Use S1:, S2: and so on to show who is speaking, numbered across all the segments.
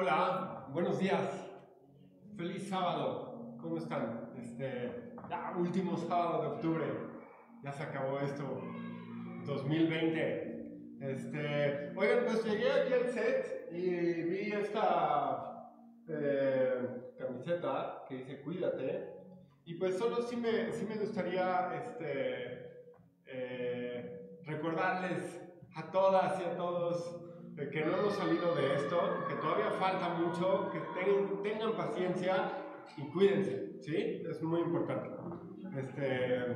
S1: Hola, buenos días. Feliz sábado. ¿Cómo están? Este, ya, último sábado de octubre. Ya se acabó esto. 2020. Este, oigan, pues llegué aquí al set y vi esta eh, camiseta que dice Cuídate. Y pues solo sí me, sí me gustaría este, eh, recordarles a todas y a todos de que no hemos salido de esto, que todavía falta mucho, que tengan, paciencia y cuídense, ¿sí? Es muy importante. Este,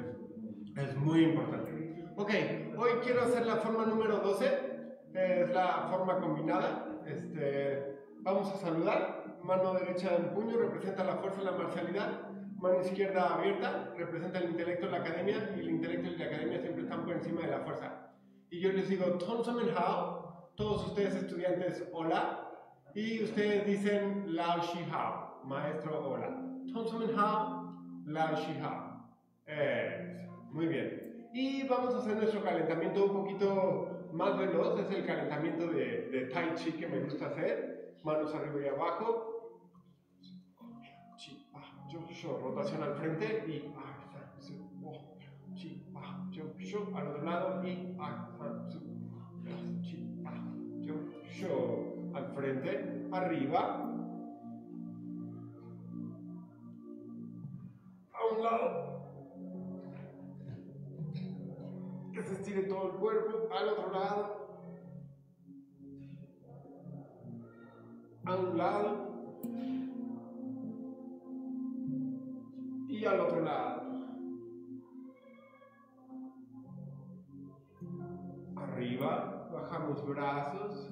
S1: es muy importante. Ok, hoy quiero hacer la forma número 12, es la forma combinada. Este, vamos a saludar, mano derecha en puño representa la fuerza y la marcialidad, mano izquierda abierta representa el intelecto y la academia, y el intelecto y la academia siempre están por encima de la fuerza. Y yo les digo, Thompson and How, todos ustedes estudiantes, hola. Y ustedes dicen Lao Shi Hao, maestro, hola. Thompson Hao, Lao Shi Hao. muy bien. Y vamos a hacer nuestro calentamiento un poquito más veloz. Es el calentamiento de, de Tai Chi que me gusta hacer. Manos arriba y abajo. Rotación al frente y al otro lado y yo al frente, arriba, a un lado, que se estire todo el cuerpo, al otro lado, a un lado. Y al otro lado. Arriba bajamos brazos,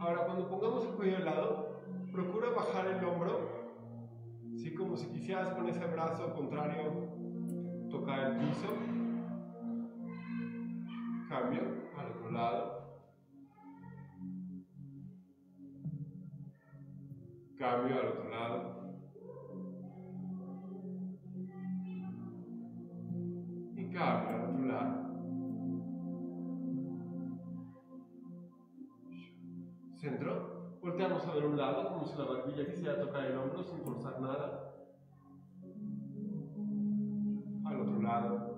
S1: Ahora cuando pongamos el cuello al lado, procura bajar el hombro, así como si quisieras con ese brazo contrario tocar el piso. Cambio al otro lado. Cambio al otro lado. Y cambio centro, volteamos a ver un lado como si la barbilla quisiera tocar el hombro sin forzar nada. Al otro lado.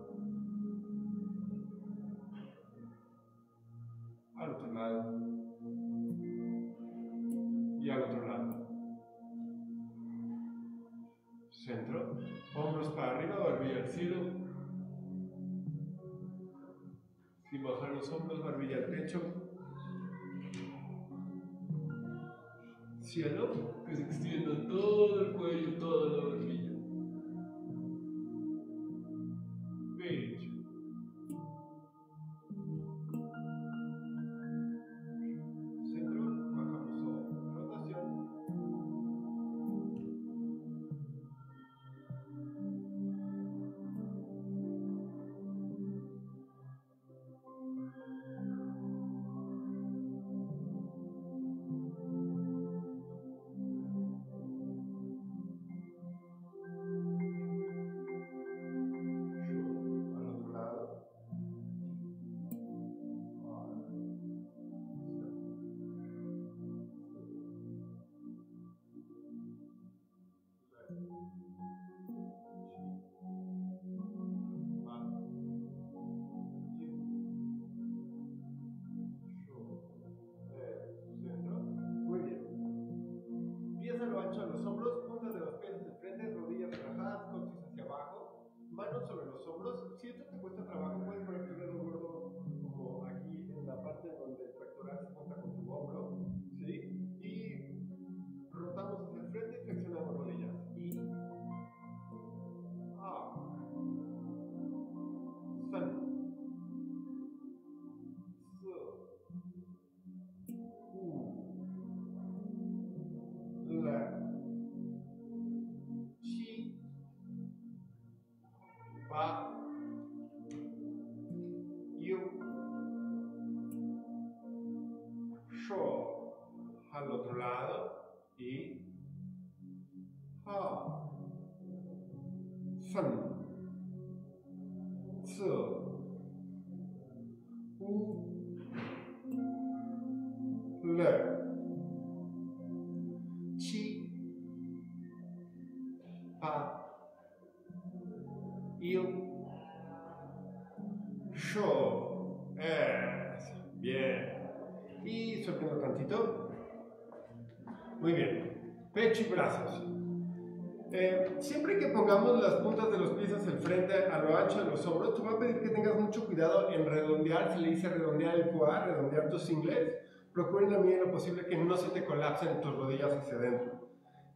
S1: Eh, siempre que pongamos las puntas de los pies hacia el frente, a lo ancho de los hombros, te voy a pedir que tengas mucho cuidado en redondear, se le dice redondear el foie, redondear tus ingles. Procura en la medida de lo posible que no se te colapsen tus rodillas hacia adentro.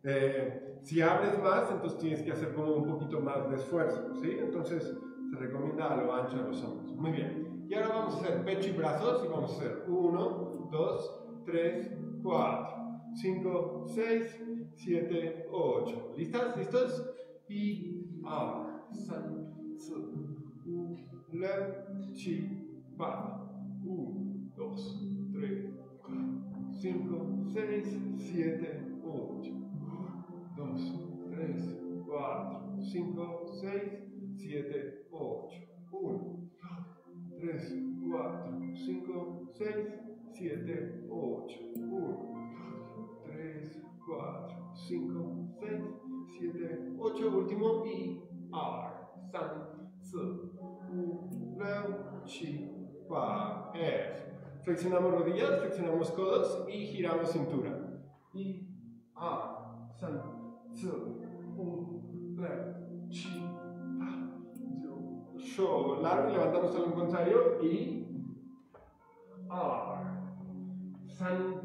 S1: Eh, si abres más, entonces tienes que hacer como un poquito más de esfuerzo, ¿sí? Entonces se recomienda a lo ancho de los hombros. Muy bien. Y ahora vamos a hacer pecho y brazos y vamos a hacer 1, 2, 3, 4, 5, 6, 7, 8. ¿Listas? ¿Listos? Y ahora, san, u, le, chi, pa. 1, 2, 3, 4, 5, 6, 7, 8. 2, 3, 4, 5, 6, 7, 8. 1, 3, 4, 5, 6, 7, 8. 1, 3, 4, 5, 6, 7, 8. Último. Y R, 3, 4, 5, 6, 7, 8. F. Flexionamos rodillas, flexionamos codos y giramos cintura. Y R, 3, 4, 1, 2, 7, 8. Show. Largo levantamos al contrario. Y R, 3,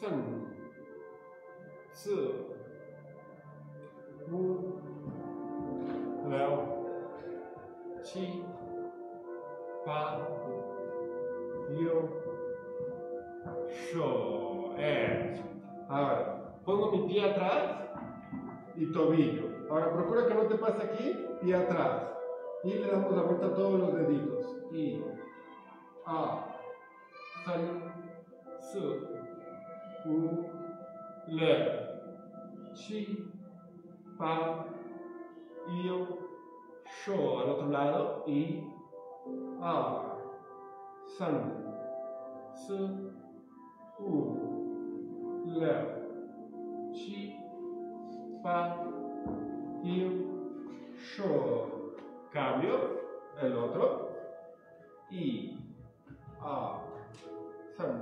S1: 三、四、五、六、七、八、九、十。Es. Ahora, pongo mi pie atrás y tobillo. Ahora, procura que no te pase aquí, pie atrás. Y le damos la vuelta a todos los deditos. Y. A. 三、四、 五、六、七、八九2 3 4 5 6 7 8 6 6 5 6 6 6 1 2 3 4 5 6 7 8 6 6 6 6 6 6 6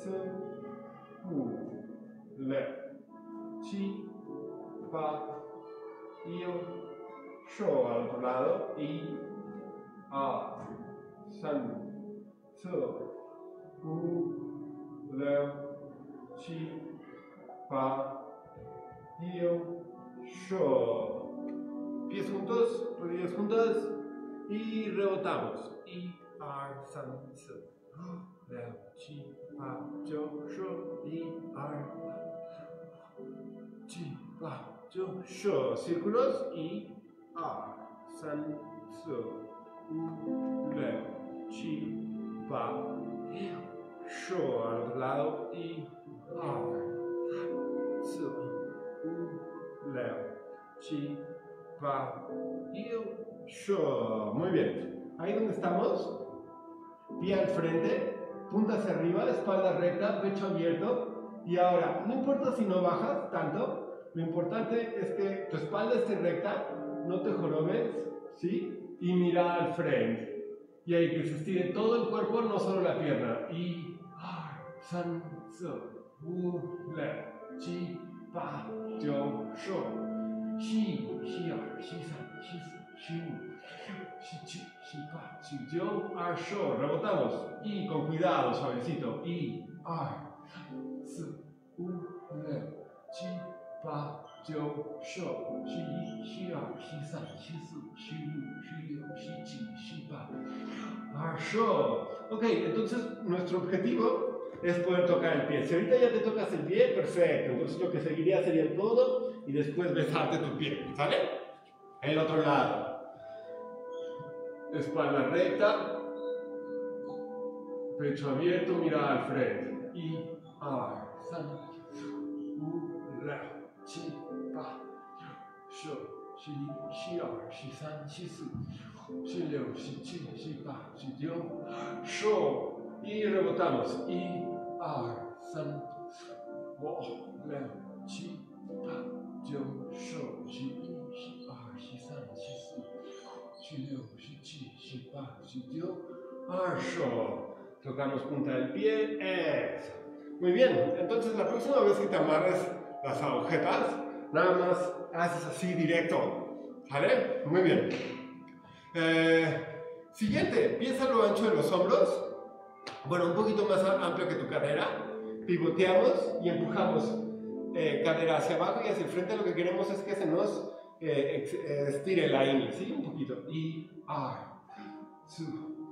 S1: 6 6五、六、七、八、九、十。Al otro lado. Y. A. 三、四、五、六、七、八、九、十。Pies juntos, rodillas juntas y rebotamos. Y, 二、三、四、五、六、七、 八、九、十。一、二、七、八、九、十。Círculos. Y, 二、三、四、五、六、七、八、九、十。Al otro lado. Y, 二、四、五、六、七、八、九、十。Muy bien. Ahí donde estamos, pie al frente, punta hacia arriba, espalda recta, pecho abierto. Y ahora, no importa si no bajas tanto, lo importante es que tu espalda esté recta, no te jorobes, ¿sí? Y mira al frente. Y ahí que se estire todo el cuerpo, no solo la pierna. Y. Ah, san, so, wu, le, chi, pa, yo, shou, shi, shi, shi, san, shi, shi, shi, shi, yo, ar, yo, rebotamos, y con cuidado, suavecito, y, ah, ar, z, u, re, chi, pa, yo, yo, shi, shi, ar, shi, san, shi, su, shi, yu, shi, yo, shi, chi, shi, pa, ar. Ok, entonces nuestro objetivo es poder tocar el pie. Si ahorita ya te tocas el pie, perfecto. Entonces lo que seguiría sería el codo y después besarte tu pie, ¿sale? El otro lado. Espalda recta. Pecho abierto, mirada al frente. Y, sho. Y rebotamos. Y, ar, liu, shi, chi, shi, pa, shi, dio, ar, sho. Tocamos punta del pie. Muy bien. Entonces la próxima vez que te amarres las agujetas, nada más haces así directo. ¿Vale? Muy bien. Eh, siguiente. Piensa lo ancho de los hombros. Bueno, un poquito más amplio que tu cadera. Pivoteamos y empujamos eh, cadera hacia abajo y hacia el frente. Lo que queremos es que se nos eh, estire la ingle, ¿sí? Un poquito. Y, ar, su,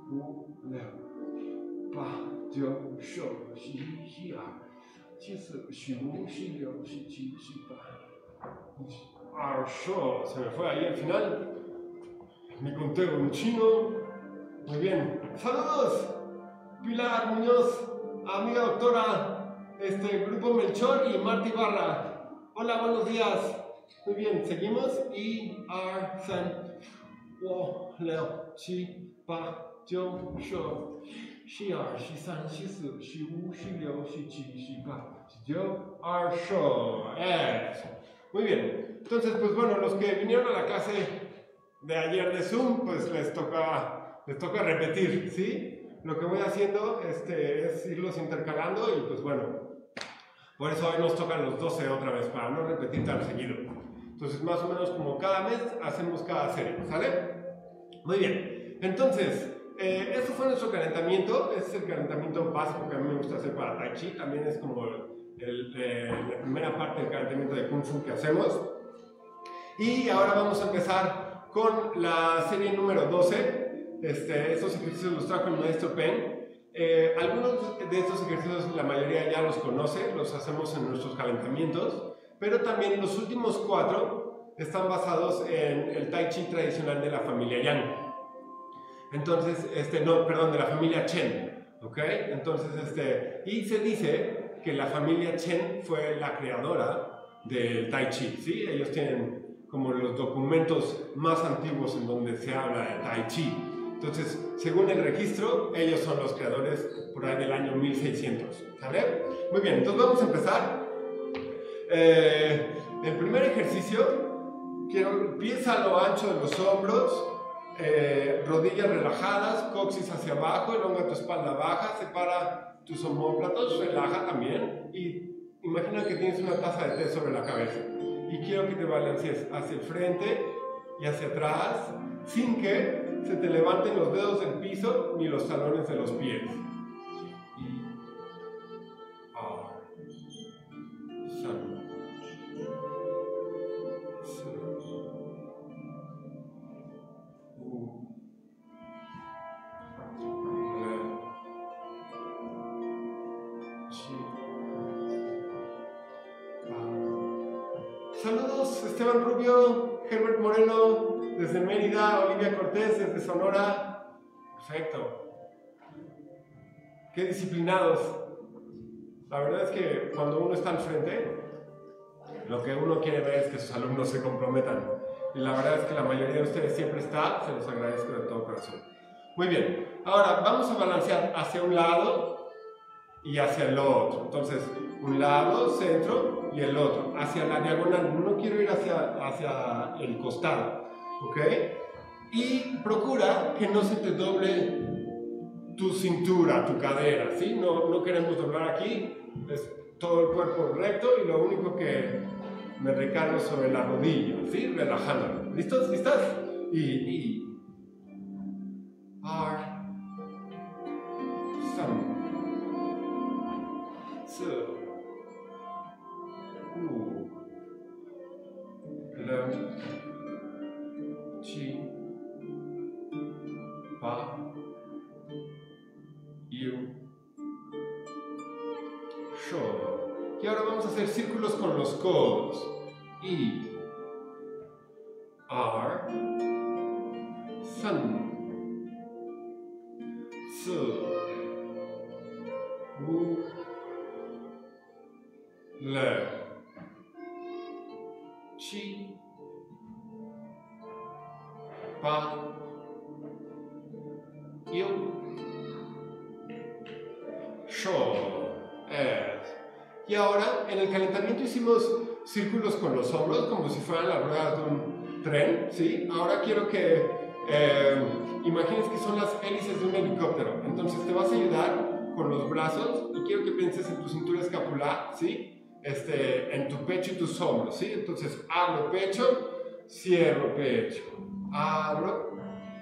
S1: wu, leo, ba, jiu, shou, shi, shi, ar. Qi, su, shi, wu, shi, liu, shi, qi, shi, ba. Ar, ah, shou, se me fue ahí al final. Mi conteo en chino. Muy bien. ¡Saludos! Pilar Muñoz, amiga doctora, este, Grupo Melchor y Marti Barra. Hola, buenos días. Muy bien, seguimos. Y, ar, san, wo, leo, chi, ba, jiu, shou, shi, ar, shi, san, shi, su, shi, wu, shi, liu, shi, chi, shi, ba, shi, jiu, ar, shou, et. Muy bien. Entonces, pues bueno, los que vinieron a la clase de ayer de Zoom, pues les toca, les toca repetir, ¿sí? Lo que voy haciendo este, es irlos intercalando y pues bueno, por eso hoy nos tocan los 12 otra vez, para no repetir tan seguido. Entonces, más o menos como cada mes hacemos cada serie, ¿sale? Muy bien. Entonces, eh, eso fue nuestro calentamiento, es el calentamiento básico que a mí me gusta hacer para Tai Chi, también es como eh, la primera parte del calentamiento de Kung Fu que hacemos. Y ahora vamos a empezar con la serie número 12. Este, estos ejercicios los trajo el maestro Pen. Eh, algunos de estos ejercicios la mayoría ya los conoce, los hacemos en nuestros calentamientos, pero también los últimos cuatro están basados en el Tai Chi tradicional de la familia Yang. Entonces, este, no, perdón, de la familia Chen, ¿ok? Entonces, este, y se dice que la familia Chen fue la creadora del Tai Chi, ¿sí? Ellos tienen como los documentos más antiguos en donde se habla de Tai Chi. Entonces, según el registro, ellos son los creadores por ahí del año 1600, ¿sale? Muy bien, entonces vamos a empezar. Eh, el primer ejercicio, quiero, pies a lo ancho de los hombros, eh, rodillas relajadas, coxis hacia abajo, elonga tu espalda baja, separa tus homóplatos, relaja también y imagina que tienes una taza de té sobre la cabeza y quiero que te balancees hacia el frente y hacia atrás sin que se te levanten los dedos del piso ni los talones de los pies. Cortés desde Sonora. Perfecto. Qué disciplinados. La verdad es que cuando uno está al frente, lo que uno quiere ver es que sus alumnos se comprometan. Y la verdad es que la mayoría de ustedes siempre está, se los agradezco de todo corazón. Muy bien, ahora vamos a balancear hacia un lado y hacia el otro. Entonces, un lado, centro y el otro, hacia la diagonal. No quiero ir hacia, hacia el costado, ¿ok? Y procura que no se te doble tu cintura, tu cadera, ¿sí? No, no queremos doblar aquí, es todo el cuerpo recto y lo único que me recargo sobre la rodilla, ¿sí? Relajándolo. ¿Listos? ¿Listas? Y. ¿sí? Ahora quiero que eh, imagines que son las hélices de un helicóptero. Entonces te vas a ayudar con los brazos y quiero que pienses en tu cintura escapular, ¿sí? Este, en tu pecho y tus hombros, ¿sí? Entonces abro pecho, cierro pecho, abro,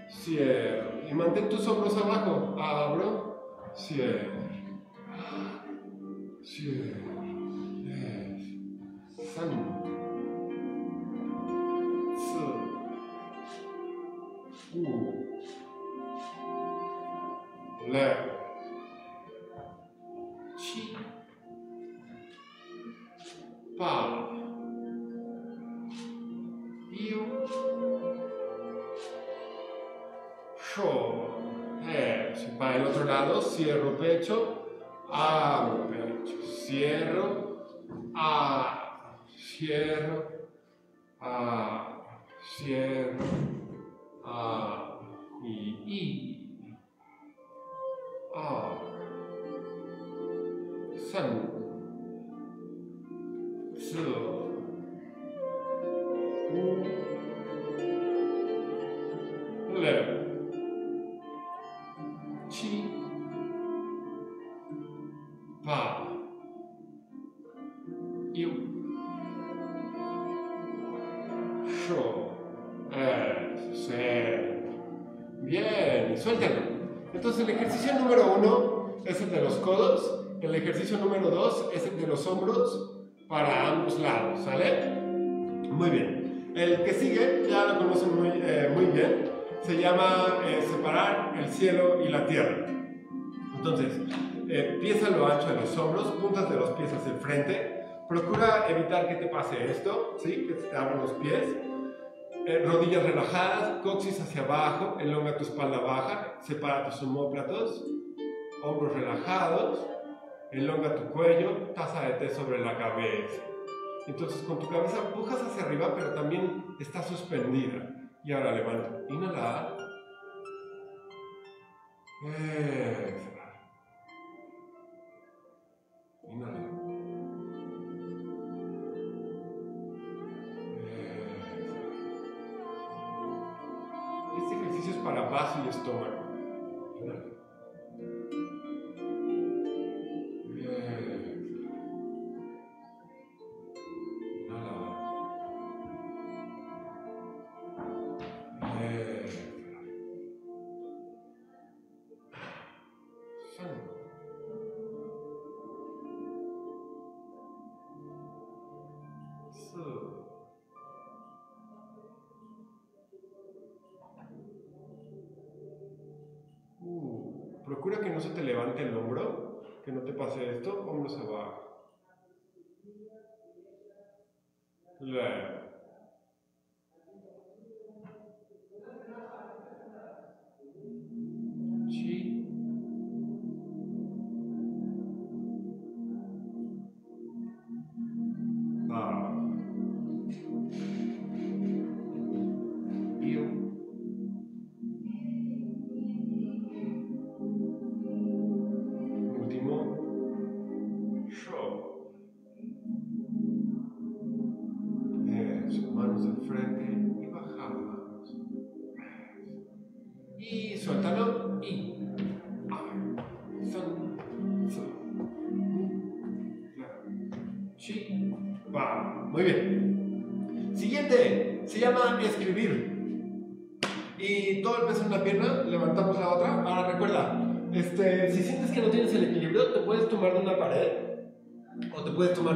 S1: cierro. Y mantén tus hombros abajo, abro, cierro, cierro. Si, eh, separar el cielo y la tierra. Entonces, eh, pies a lo ancho de los hombros, puntas de los pies hacia el frente. Procura evitar que te pase esto, ¿sí? que te abran los pies. Eh, rodillas relajadas, coxis hacia abajo, elonga tu espalda baja, separa tus homóplatos, hombros relajados, elonga tu cuello, taza de té sobre la cabeza. Entonces con tu cabeza empujas hacia arriba, pero también está suspendida. Y ahora levanta. Inhala. Este ejercicio es para vaso y estómago.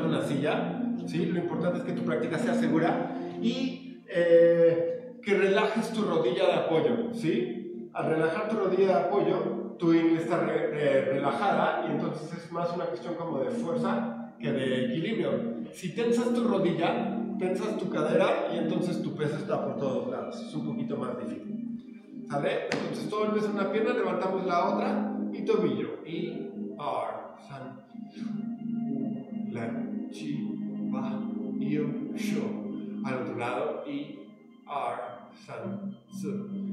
S1: De una silla. ¿sí? Lo importante es que tu práctica sea segura y eh, que relajes tu rodilla de apoyo. ¿sí? Al relajar tu rodilla de apoyo, tu ingle está re- re- relajada y entonces es más una cuestión como de fuerza que de equilibrio. Si tensas tu rodilla, tensas tu cadera y entonces tu peso está por todos lados. Es un poquito más difícil. ¿Sale? Entonces todo el peso en una pierna, levantamos la otra y tobillo. Y san, la, chi, va, yo, sho. Al otro lado y R, san, su,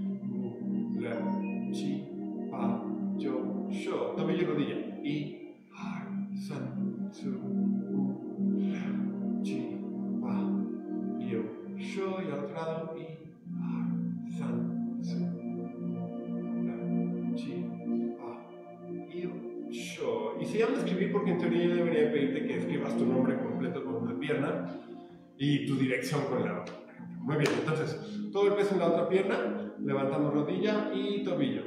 S1: y tu dirección con la otra. Muy bien, entonces todo el peso en la otra pierna, levantamos rodilla y tobillo.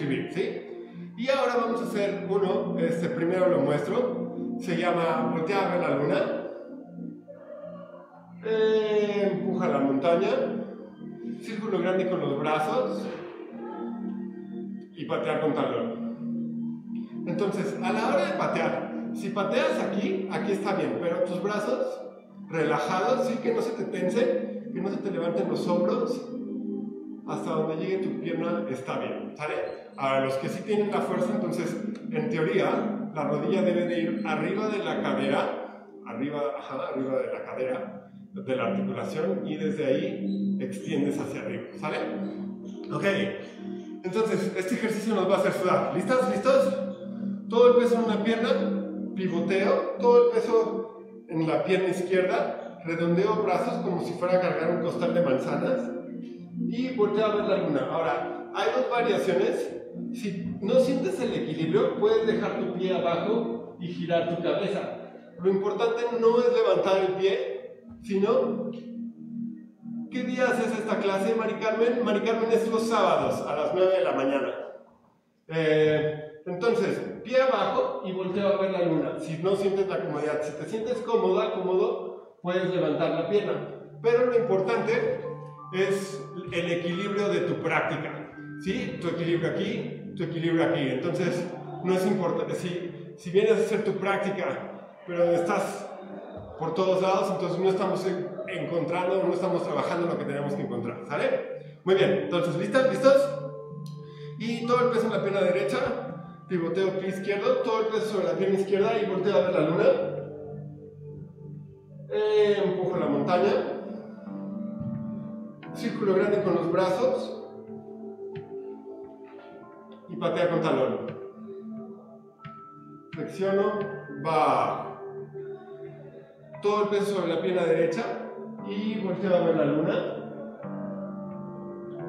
S1: Escribir, ¿sí? Y ahora vamos a hacer uno, este primero lo muestro, se llama voltear a ver la luna, Eh, empuja la montaña, círculo grande con los brazos. Y patear con talón. Entonces, a la hora de patear, si pateas aquí, aquí está bien, pero tus brazos relajados, sí, que no se te tensen, que no se te levanten los hombros, hasta donde llegue tu pierna está bien, ¿sale? Ahora, los que sí tienen la fuerza, entonces, en teoría, la rodilla debe de ir arriba de la cadera, arriba, ajá, arriba de la cadera, de la articulación, y desde ahí extiendes hacia arriba, ¿sale? Ok, entonces, este ejercicio nos va a hacer sudar. ¿Listas? ¿Listos? Todo el peso en una pierna, pivoteo, todo el peso en la pierna izquierda, redondeo brazos como si fuera a cargar un costal de manzanas y volteo a ver la luna. Ahora, hay dos variaciones. Si no sientes el equilibrio, puedes dejar tu pie abajo y girar tu cabeza. Lo importante no es levantar el pie, sino ¿Qué días es esta clase, Mari Carmen? Mari Carmen es los sábados a las 9 de la mañana. Eh, entonces, pie abajo y volteo a ver la luna. Si no sientes la comodidad, si te sientes cómoda, cómodo, puedes levantar la pierna. Pero lo importante es el equilibrio de tu práctica. ¿Sí? Tu equilibrio aquí, tu equilibrio aquí. Entonces, no es importante. Si, si vienes a hacer tu práctica, pero estás por todos lados, entonces no estamos en- encontrando, no estamos trabajando lo que tenemos que encontrar. ¿Sale? Muy bien, entonces, ¿listas? ¿Listos? Y todo el peso en la pierna derecha, pivoteo pie izquierdo, todo el peso sobre la pierna izquierda y volteo a ver la luna. Eh, empujo la montaña. Círculo grande con los brazos. Y patea con talón. Flexiono, va. Todo el peso sobre la pierna derecha y volteo a ver la luna.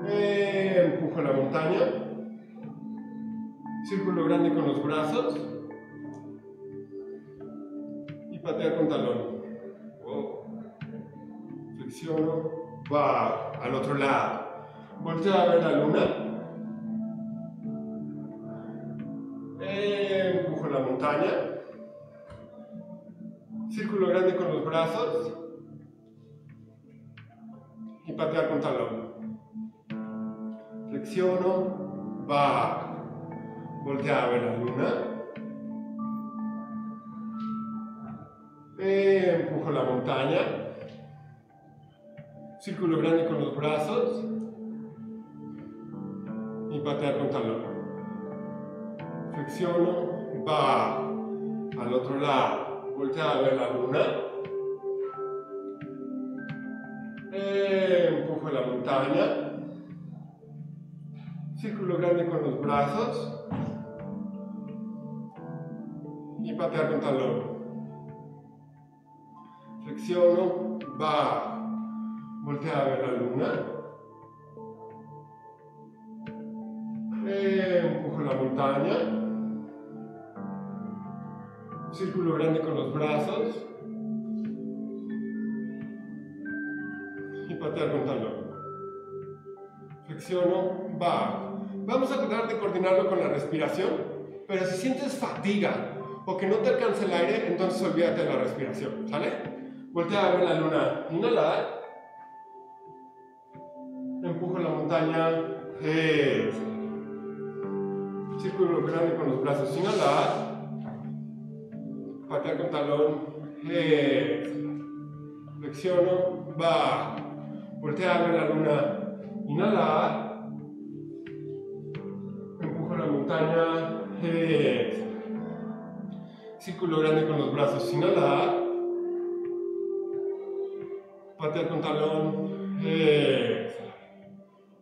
S1: Eh, empujo la montaña. Círculo grande con los brazos. Y patea con talón. Flexiono. Va al otro lado. Volteo a ver la luna. Eh, empujo la montaña. Círculo grande con los brazos. Y patear con talón. Flexiono. Va. Voltea a ver la luna. Eh, empujo la montaña. Círculo grande con los brazos. Y patear con talón. Flexiono. Va. Al otro lado. Voltea a ver la luna. Eh, empujo la montaña. Círculo grande con los brazos. Y patear con talón. flexiono, bajo, voltea a ver la luna, eh, empujo la montaña, círculo grande con los brazos y patear con talón. Flexiono, bajo. Vamos a tratar de coordinarlo con la respiración, pero si sientes fatiga o que no te alcanza el aire, entonces olvídate de la respiración, ¿sale? Voltea a ver la luna, inhalar, empujo la montaña, círculo grande con los brazos, inhalar, patear con talón, flexiono, va, voltea a ver la luna, inhalar, empujo la montaña, círculo grande con los brazos, inhalar, patear con talón,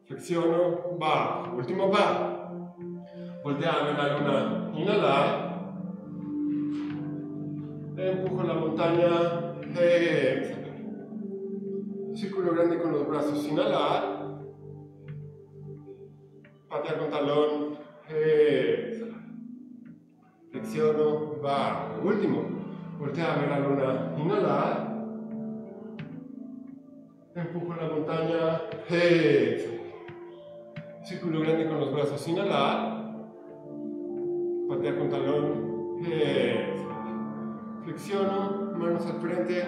S1: flexiono, va, último va, voltea a ver la luna, inhalar, empujo la montaña, círculo grande con los brazos, inhalar, patear con talón, flexiono, va, último, voltea a ver la luna, inhalar, empujo la montaña, círculo grande con los brazos, inhalar, patear con talón, flexiono, manos al frente,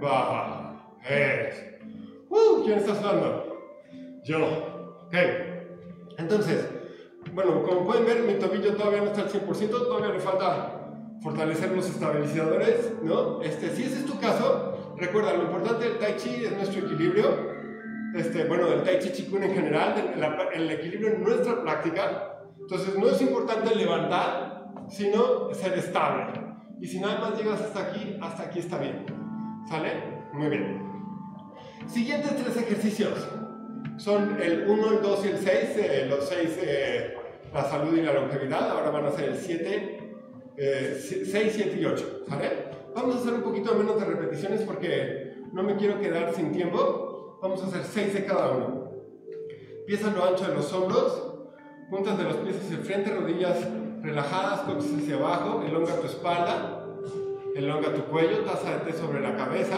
S1: baja, uh, ¿quién está sudando? Yo, ok, entonces, bueno, como pueden ver, mi tobillo todavía no está al 100%, todavía le falta fortalecer los estabilizadores, ¿no? Este, si ese es tu caso, recuerda, lo importante del Tai Chi es nuestro equilibrio, este, bueno, del Tai Chi Chikun en general, el equilibrio en nuestra práctica. Entonces, no es importante levantar, sino ser estable. Y si nada más llegas hasta aquí, hasta aquí está bien. ¿Sale? Muy bien. Siguientes tres ejercicios son el 1, el 2 y el 6. Eh, los 6, eh, la salud y la longevidad. Ahora van a ser el 7, 6, 7 y 8. ¿Sale? Vamos a hacer un poquito menos de repeticiones porque no me quiero quedar sin tiempo. Vamos a hacer 6 de cada uno. Empieza lo ancho de los hombros, puntas de los pies hacia el frente, rodillas relajadas, coxis hacia abajo, elonga tu espalda, elonga tu cuello, taza de té sobre la cabeza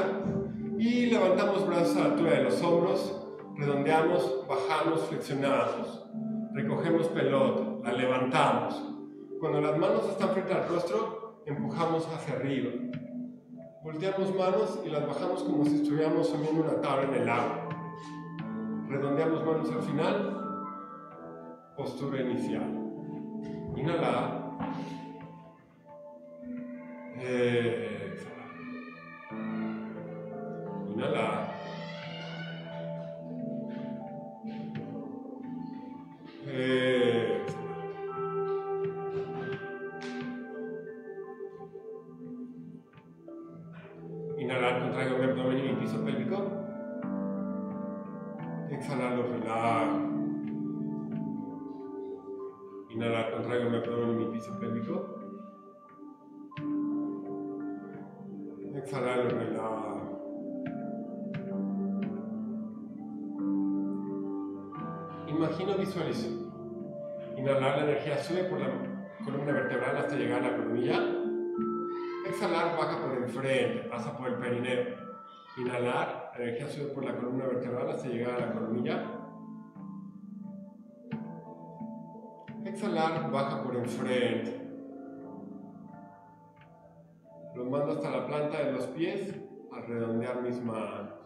S1: y levantamos brazos a la altura de los hombros, redondeamos, bajamos, flexionamos, recogemos pelota, la levantamos. Cuando las manos están frente al rostro, empujamos hacia arriba. Volteamos manos y las bajamos como si estuviéramos subiendo una tabla en el agua. Redondeamos manos al final, postura inicial. Inhala. Exhala. Inhala. Redondear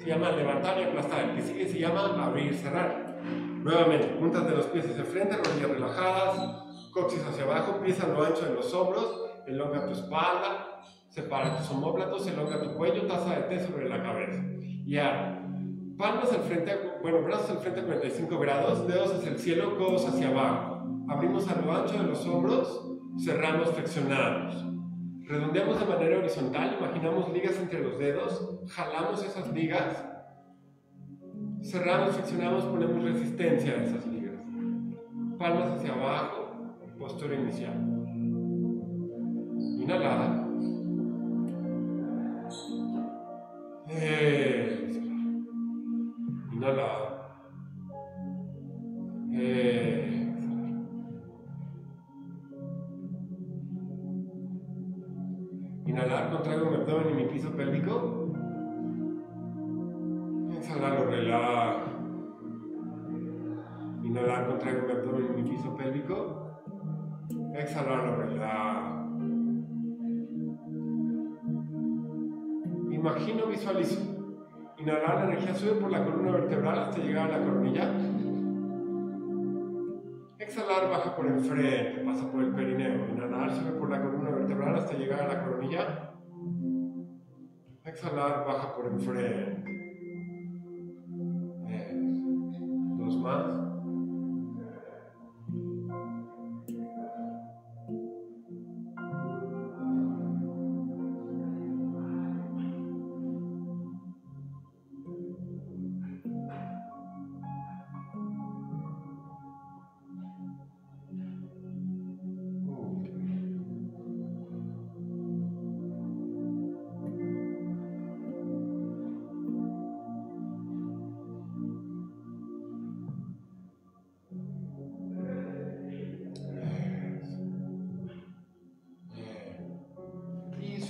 S1: se llama levantar y aplastar. El que sigue se llama abrir y cerrar. Nuevamente, puntas de los pies hacia el frente, rodillas relajadas, coxis hacia abajo, pies a lo ancho de los hombros, elonga tu espalda, separa tus homóplatos, elonga tu cuello, taza de té sobre la cabeza. Y ahora, palmas al frente, bueno, brazos al frente a 45 grados, dedos hacia el cielo, codos hacia abajo. Abrimos a lo ancho de los hombros, cerramos, flexionamos. Redondeamos de manera horizontal, imaginamos ligas entre los dedos, jalamos esas ligas, cerramos, flexionamos, ponemos resistencia a esas ligas. Palmas hacia abajo, postura inicial. Inhalada. La columna vertebral hasta llegar a la coronilla. Exhalar, baja por el frente, pasa por el perineo. Inhalar, sube por la columna vertebral hasta llegar a la coronilla. Exhalar, baja por el frente. Dos más.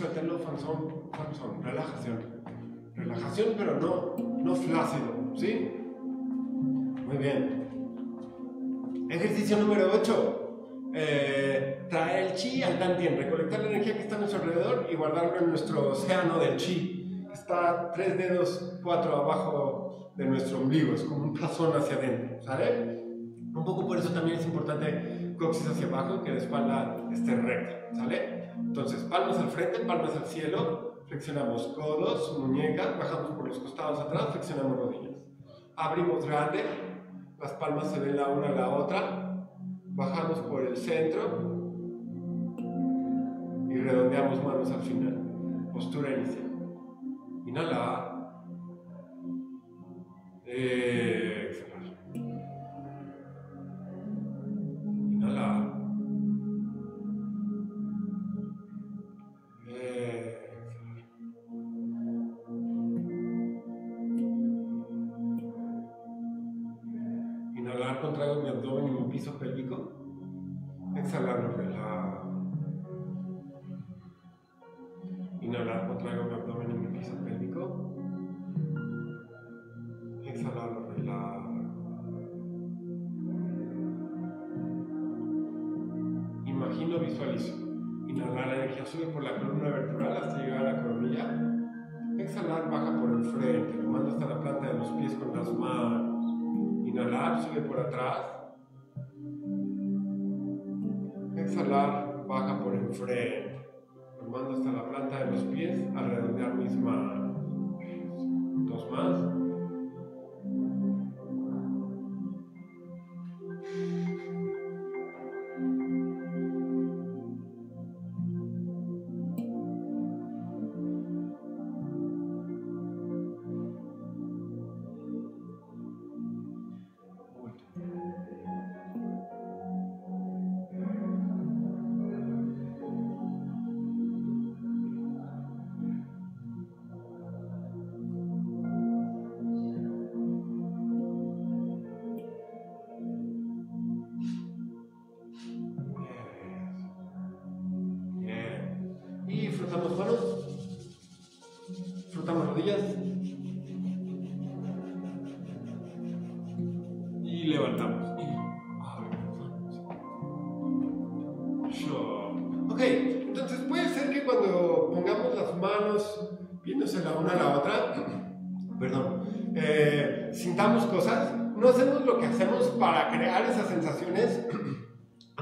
S1: Y suéltalo, fanzón, fanzón, relajación. Relajación, pero no, no flácido, ¿sí? Muy bien. Ejercicio número 8. Eh, traer el chi al tantien, recolectar la energía que está a nuestro alrededor y guardarlo en nuestro océano del chi. Está tres dedos, cuatro abajo de nuestro ombligo, es como un tazón hacia adentro, ¿sale? Un poco por eso también es importante coxis hacia abajo que la espalda esté recta, ¿sale? Entonces, palmas al frente, palmas al cielo, flexionamos codos, muñecas, bajamos por los costados atrás, flexionamos rodillas. Abrimos grande, las palmas se ven la una a la otra, bajamos por el centro y redondeamos manos al final. Postura inicial. Inhala. Exhalar. Visualizo. Inhalar, la energía sube por la columna vertebral hasta llegar a la coronilla. Exhalar, baja por el frente, lo mando hasta la planta de los pies con las manos. Inhalar, sube por atrás. Exhalar, baja por el frente. Lo mando hasta la planta de los pies al redondear mis manos. Dos más.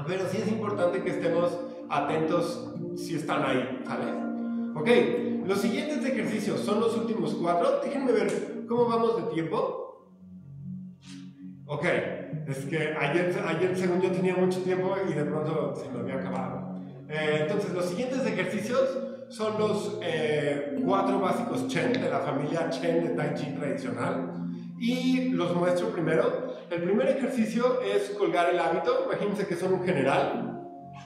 S1: Pero sí es importante que estemos atentos si están ahí, ¿sale? Ok, los siguientes ejercicios son los últimos cuatro. Déjenme ver cómo vamos de tiempo. Ok, es que ayer, ayer según yo tenía mucho tiempo y de pronto se me había acabado. Eh, entonces, los siguientes ejercicios son los eh, cuatro básicos Chen de la familia Chen de Tai Chi tradicional. Y los muestro primero. El primer ejercicio es colgar el hábito. Imagínense que son un general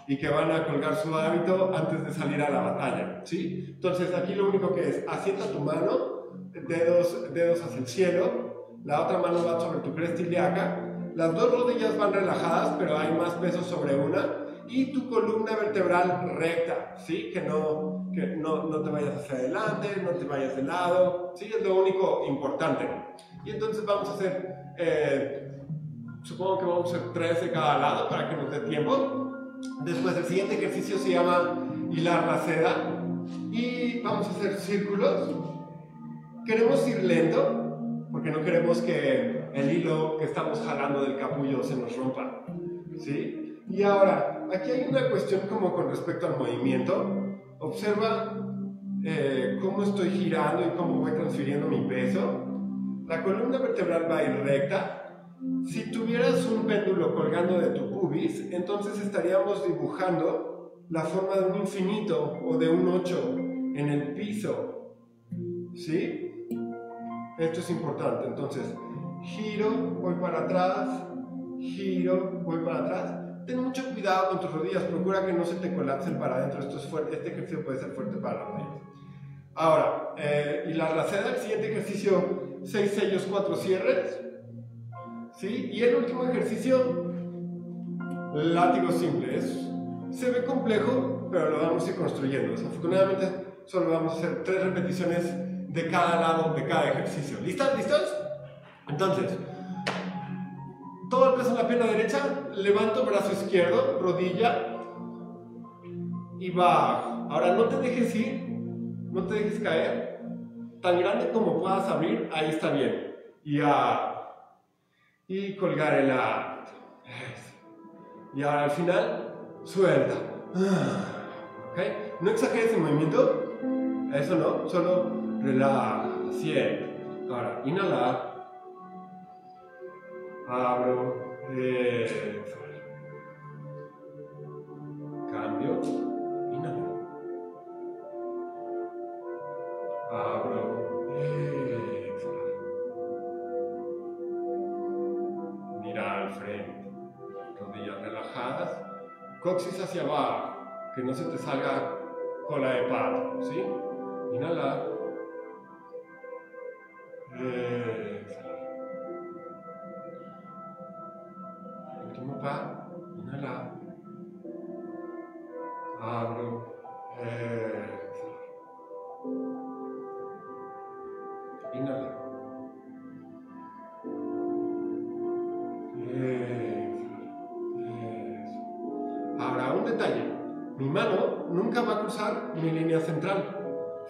S1: y que van a colgar su hábito antes de salir a la batalla. ¿sí? Entonces, aquí lo único que es, asienta tu mano, dedos, dedos hacia el cielo, la otra mano va sobre tu cresta ilíaca, las dos rodillas van relajadas, pero hay más peso sobre una y tu columna vertebral recta, ¿sí? Que no, que no, no te vayas hacia adelante, no te vayas de lado, ¿sí? Es lo único importante. Y entonces vamos a hacer, eh, supongo que vamos a hacer tres de cada lado para que nos dé tiempo. Después el siguiente ejercicio se llama hilar la seda y vamos a hacer círculos. Queremos ir lento porque no queremos que el hilo que estamos jalando del capullo se nos rompa, ¿sí? Y ahora, aquí hay una cuestión como con respecto al movimiento. Observa eh, cómo estoy girando y cómo voy transfiriendo mi peso. La columna vertebral va a ir recta. Si tuvieras un péndulo colgando de tu pubis, entonces estaríamos dibujando la forma de un infinito o de un 8 en el piso. ¿Sí? Esto es importante. Entonces, giro, voy para atrás, giro, voy para atrás ten mucho cuidado con tus rodillas, procura que no se te colapsen para adentro, esto es fuerte, este ejercicio puede ser fuerte para las rodillas. Ahora, eh, y la seda, el siguiente ejercicio, 6 sellos, 4 cierres, ¿sí? Y el último ejercicio, látigo simple, se ve complejo, pero lo vamos a ir construyendo. Desafortunadamente, solo vamos a hacer 3 repeticiones de cada lado de cada ejercicio. ¿Listos? ¿Listos? Entonces, todo el peso en la pierna derecha, levanto brazo izquierdo, rodilla y bajo. Ahora no te dejes ir, no te dejes caer. Tan grande como puedas abrir, ahí está bien. Y, y colgar el acto. Y ahora al final, suelta. No exageres el movimiento. Eso no, solo relaja, siente. Ahora, inhala abro. Cambio, inhalo. Abro, coxis hacia abajo, que no se te salga cola de pato, ¿sí? Inhala. inhala,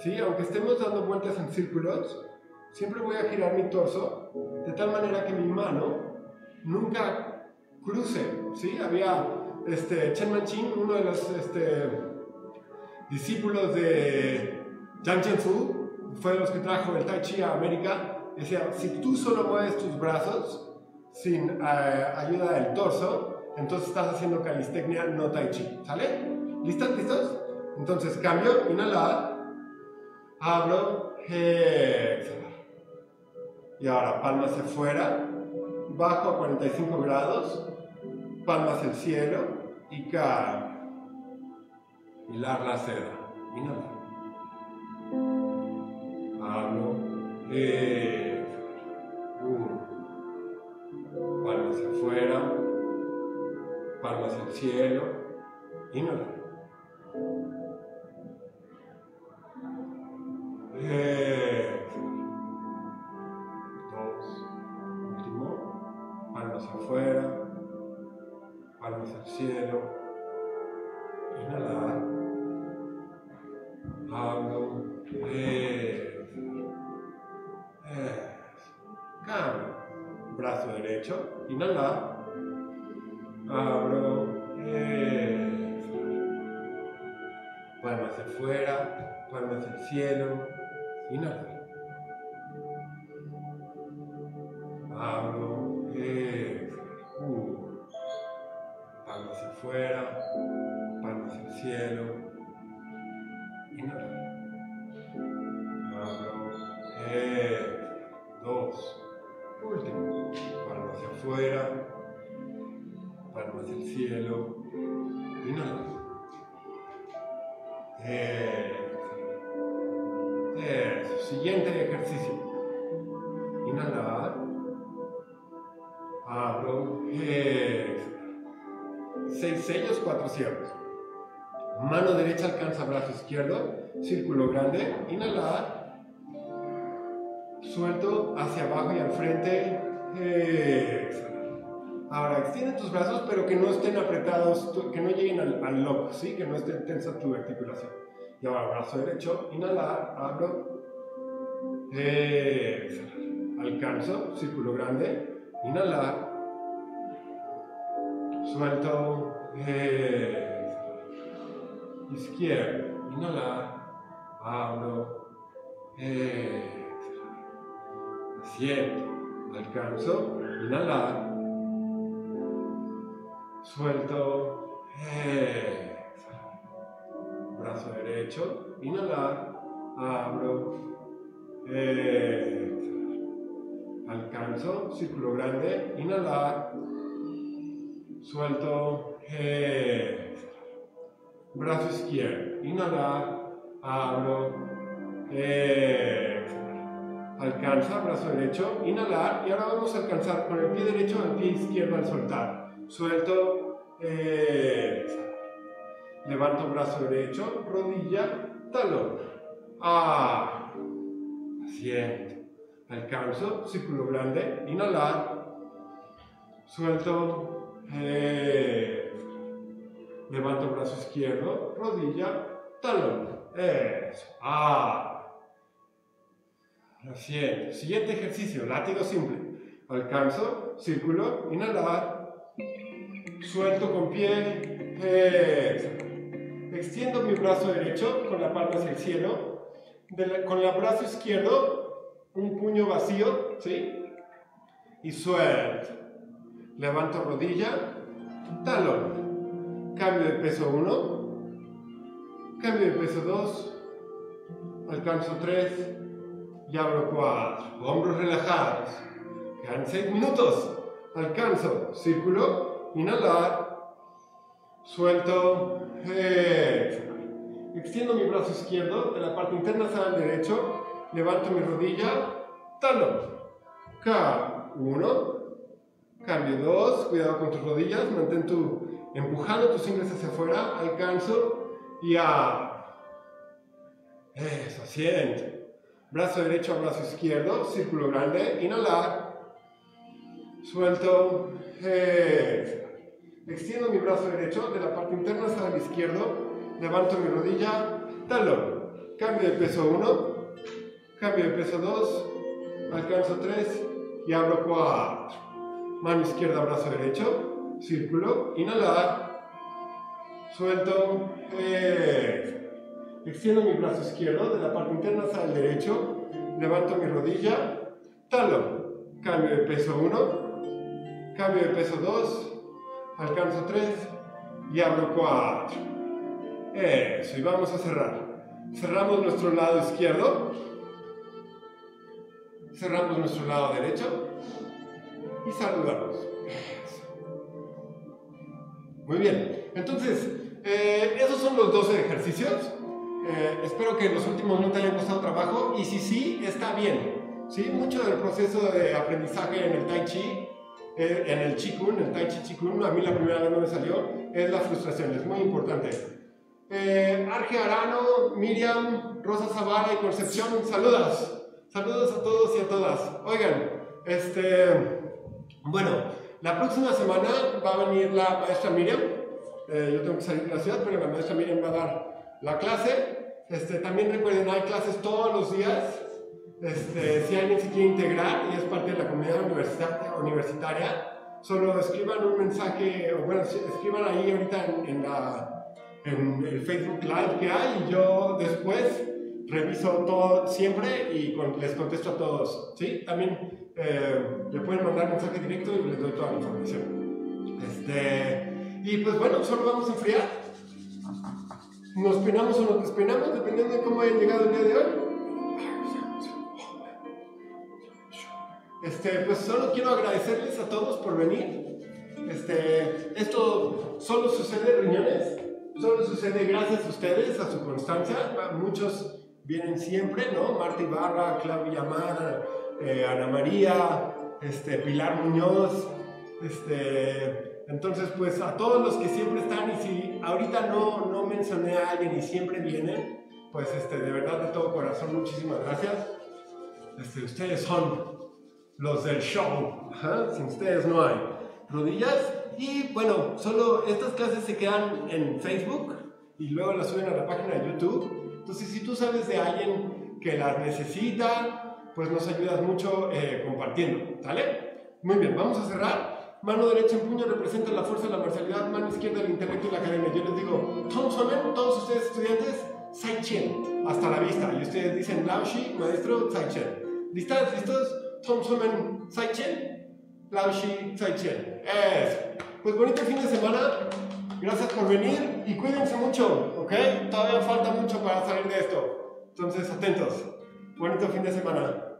S1: ¿sí? Aunque estemos dando vueltas en círculos, siempre voy a girar mi torso de tal manera que mi mano nunca cruce, ¿sí? Había este, Chen Manqin, uno de los este, discípulos de Zhang Fu, fue de los que trajo el Tai Chi a América, decía, si tú solo mueves tus brazos sin eh, ayuda del torso, entonces estás haciendo calistecnia, no Tai Chi, ¿sale? ¿Listos? ¿Listos? Entonces cambio, inhalar, abro, exhalar. Y ahora palmas hacia afuera, bajo a 45 grados, palmas el cielo y cae. Hilar la seda. Inhala. Eh, uno. Palmas afuera. Palmas al cielo. Inhala. Eh, dos. Último. Palmas afuera. Palmas al cielo. Inhalar. Hablo. Eh. eh cambio. Brazo derecho. Inhalar. Abro. Eh, palmas afuera. Palmas al cielo inhala. Abro, pero que no estén apretados, que no lleguen al, al lock, ¿sí? Que no esté tensa tu articulación. Y ahora, brazo derecho, inhalar, abro, alcanzo, círculo grande, inhalar, suelto, izquierdo, inhalar, abro, asiento, alcanzo, inhalar, suelto, brazo derecho, inhalar, abro, alcanzo, círculo grande, inhalar, suelto, brazo izquierdo, inhalar, abro, alcanza, brazo derecho, inhalar, y ahora vamos a alcanzar con el pie derecho al pie izquierdo al soltar, suelto, levanto brazo derecho, rodilla, talón, ah, Asiento. Alcanzo, círculo grande, inhalar, suelto, levanto brazo izquierdo, rodilla, talón. Eso. Ah. Asiento. Siguiente ejercicio, látigo simple. Alcanzo, círculo, inhalar, suelto con pie, Extiendo mi brazo derecho con la palma hacia el cielo, con el brazo izquierdo, un puño vacío, ¿sí? Y suelto. Levanto rodilla, talón. Cambio de peso 1. Cambio de peso 2. Alcanzo 3. Y abro 4. Hombros relajados. Quedan 6 minutos. Alcanzo. Círculo. Inhalar. Suelto. Extiendo mi brazo izquierdo de la parte interna hacia el derecho. Levanto mi rodilla. Talón. K1. Cambio 2. Cuidado con tus rodillas. Mantén tu, empujando tus ingles hacia afuera. Alcanzo. Y a. Eso, asiento. Brazo derecho a brazo izquierdo. Círculo grande. Inhalar. Suelto. Extiendo mi brazo derecho de la parte interna hacia el izquierdo levanto mi rodilla, talón, cambio de peso 1, cambio de peso 2, alcanzo 3 y abro 4. Mano izquierda, brazo derecho, círculo, inhalar, suelto, extiendo mi brazo izquierdo de la parte interna hacia el derecho, levanto mi rodilla, talón, cambio de peso 1, cambio de peso 2, alcanzo 3 y abro 4. Eso, y vamos a cerrar. Cerramos nuestro lado izquierdo. Cerramos nuestro lado derecho. Y saludamos. Muy bien. Entonces, eh, esos son los 12 ejercicios. Eh, espero que los últimos no te hayan costado trabajo. Y si sí, está bien. ¿sí? Mucho del proceso de aprendizaje en el Tai Chi, eh, en el Qigong, el Tai Chi Qigong, a mí la primera vez no me salió, es la frustración. Es muy importante. Eh, Arge Arano, Miriam, Rosa Zavala y Concepción, saludos. Saludos a todos y a todas. Oigan, este, bueno, la próxima semana va a venir la maestra Miriam. Eh, yo tengo que salir de la ciudad, pero la maestra Miriam va a dar la clase. Este, también recuerden, hay clases todos los días. Este, si alguien se quiere integrar y es parte de la comunidad universitaria, solo escriban un mensaje, o bueno, escriban ahí ahorita en, en, la, en el Facebook Live que hay y yo después reviso todo siempre y les contesto a todos. ¿sí? También eh, le pueden mandar mensaje directo y les doy toda la información. Este, y pues bueno, solo vamos a enfriar. Nos peinamos o nos despeinamos dependiendo de cómo hayan llegado el día de hoy. Este, pues solo quiero agradecerles a todos por venir. Este, esto solo sucede en riñones, solo sucede gracias a ustedes, a su constancia. Muchos vienen siempre, ¿no? Marta Ibarra, Claudia Yamada, eh, Ana María, este, Pilar Muñoz, este, entonces pues a todos los que siempre están y si ahorita no, no mencioné a alguien y siempre vienen, pues este, de verdad de todo corazón muchísimas gracias. Este, ustedes son los del show, sin ustedes no hay rodillas y bueno, solo estas clases se quedan en Facebook y luego las suben a la página de YouTube. Entonces si tú sabes de alguien que las necesita, pues nos ayudas mucho eh, compartiendo, ¿sale? Muy bien, vamos a cerrar. Mano derecha en puño representa la fuerza, la marcialidad, mano izquierda el intelecto y la academia. Yo les digo, Tom todos ustedes estudiantes, Sai Chen, hasta la vista. Y ustedes dicen, Lao Shi, maestro, Sai Chen. ¿Listas? ¿Listos? Tom Somen, Sai Chen, Lao Shi, Sai Chen. Es. Pues bonito fin de semana. Gracias por venir y cuídense mucho, ¿ok? Todavía falta mucho para salir de esto. Entonces, atentos. Bonito fin de semana.